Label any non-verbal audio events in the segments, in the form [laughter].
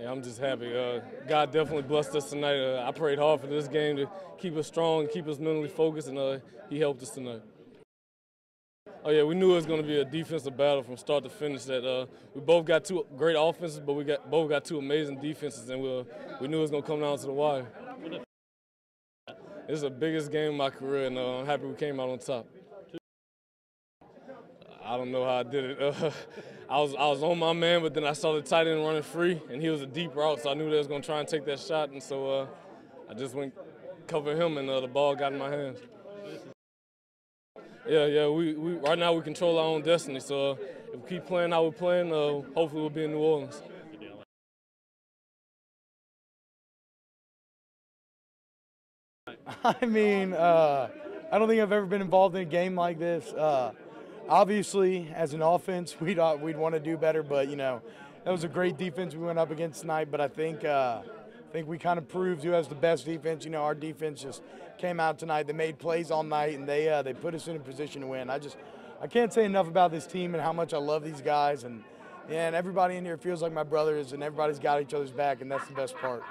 Yeah, I'm just happy. Uh, God definitely blessed us tonight. Uh, I prayed hard for this game to keep us strong, keep us mentally focused, and uh, He helped us tonight. Oh yeah, we knew it was going to be a defensive battle from start to finish. That uh, we both got two great offenses, but we got both got two amazing defenses, and we we knew it was going to come down to the wire. This is the biggest game of my career, and uh, I'm happy we came out on top. I don't know how I did it. Uh, [laughs] I was I was on my man, but then I saw the tight end running free, and he was a deep route, so I knew they was going to try and take that shot, and so uh, I just went cover him, and uh, the ball got in my hands. Yeah, yeah. We, we right now we control our own destiny. So uh, if we keep playing how we're playing, uh, hopefully we'll be in New Orleans. [laughs] I mean, uh, I don't think I've ever been involved in a game like this. Obviously, as an offense, [laughs] we'd uh, we'd want to do better, but you know, that was a great defense we went up against tonight. But I think uh, I think we kind of proved who has the best defense. You know, our defense just came out tonight. They made plays all night, and they uh, they put us in a position to win. I just I can't say enough about this team and how much I love these guys, and and everybody in here feels like my brothers, and everybody's got each other's back, and that's the best part.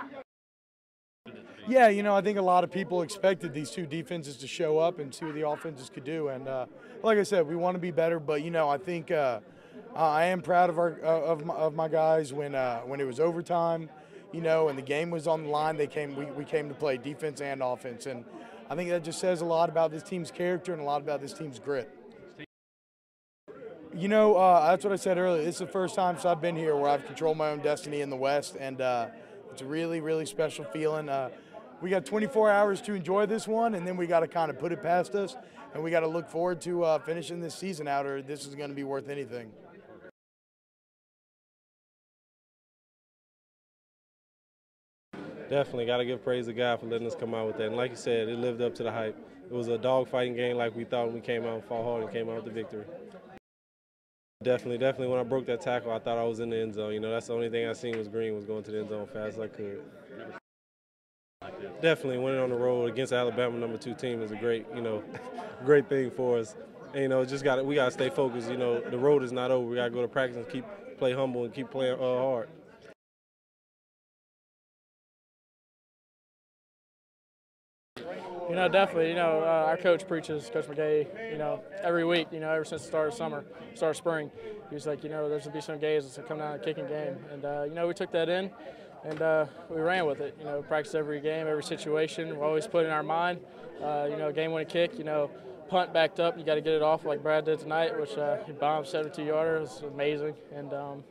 Yeah, you know, I think a lot of people expected these two defenses to show up and see what the offenses could do. And uh, like I said, we want to be better, but you know, I think uh, I am proud of our uh, of my, of my guys when uh, when it was overtime, you know, and the game was on the line. They came, we, we came to play defense and offense, and I think that just says a lot about this team's character and a lot about this team's grit. You know, uh, that's what I said earlier. This is the first time since I've been here where I've controlled my own destiny in the West, and uh, it's a really, really special feeling we got 24 hours to enjoy this one, and then we got to kind of put it past us, and we got to look forward to uh, finishing this season out, or this is going to be worth anything. Definitely got to give praise to God for letting us come out with that. And like you said, it lived up to the hype. It was a dog-fighting game like we thought when we came out and fought hard and came out with the victory. Definitely, definitely. When I broke that tackle, I thought I was in the end zone. You know, that's the only thing I seen was Green was going to the end zone fast as I could. Definitely winning on the road against Alabama number two team is a great, you know, [laughs] great thing for us. And, you know, just got we got to stay focused. You know, the road is not over. We got to go to practice and keep play humble and keep playing uh, hard. You know, definitely. You know, uh, our coach preaches, Coach McGaughey. You know, every week. You know, ever since the start of summer, start of spring, he was like, you know, there's gonna be some games that's gonna come down a kicking game, and uh, you know, we took that in and uh, we ran with it. You know, practice every game, every situation. We always put in our mind, uh, you know, game-winning kick. You know, punt backed up, you got to get it off like Brad did tonight, which uh, he bombed 72-yarder. It was amazing, and um,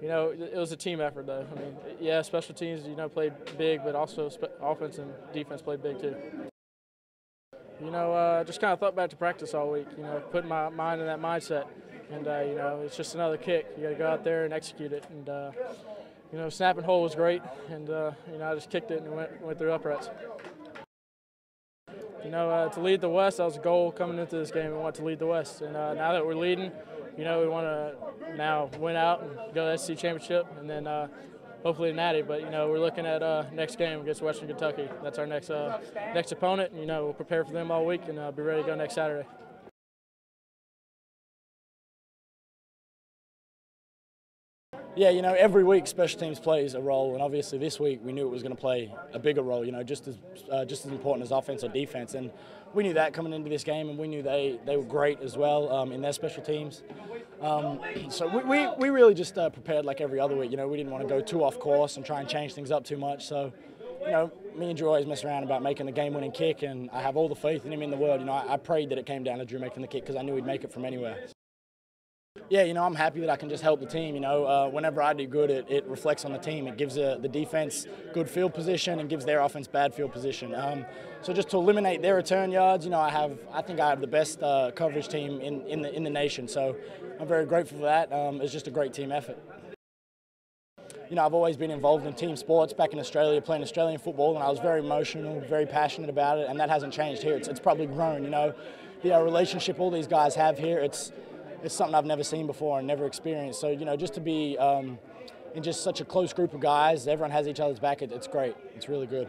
you know, it was a team effort though. I mean, yeah, special teams, you know, played big, but also offense and defense played big too. You know, uh, just kind of thought back to practice all week. You know, putting my mind in that mindset, and uh, you know, it's just another kick. You got to go out there and execute it, and uh, you know, snapping hole was great, and uh, you know, I just kicked it and went went through uprights. You know, uh, to lead the West, that was a goal coming into this game. We want to lead the West, and uh, now that we're leading, you know, we want to now win out and go to the SEC championship, and then uh, hopefully natty. But you know, we're looking at uh, next game against Western Kentucky. That's our next uh, next opponent. And, you know, we'll prepare for them all week and be ready to go next Saturday. Yeah, you know, every week special teams plays a role, and obviously this week we knew it was going to play a bigger role. You know, just as uh, just as important as offense or defense, and we knew that coming into this game, and we knew they they were great as well um, in their special teams. Um, so we, we, we, really just uh, prepared like every other week. You know, we didn't want to go too off course and try and change things up too much. So, you know, me and Drew always mess around about making the game-winning kick, and I have all the faith in him in the world. You know, I, I prayed that it came down to Drew making the kick because I knew he'd make it from anywhere. Yeah, you know, I'm happy that I can just help the team. You know, uh, whenever I do good, it, it reflects on the team. It gives uh, the defense good field position and gives their offense bad field position. Um, so just to eliminate their return yards, you know, I have, I think I have the best uh, coverage team in, in the in the nation. So I'm very grateful for that. Um, it's just a great team effort. You know, I've always been involved in team sports back in Australia, playing Australian football, and I was very emotional, very passionate about it, and that hasn't changed here. It's, it's probably grown. You know, the relationship all these guys have here, it's it's something I've never seen before and never experienced. So, you know, just to be um, in just such a close group of guys, everyone has each other's back, it, it's great. It's really good.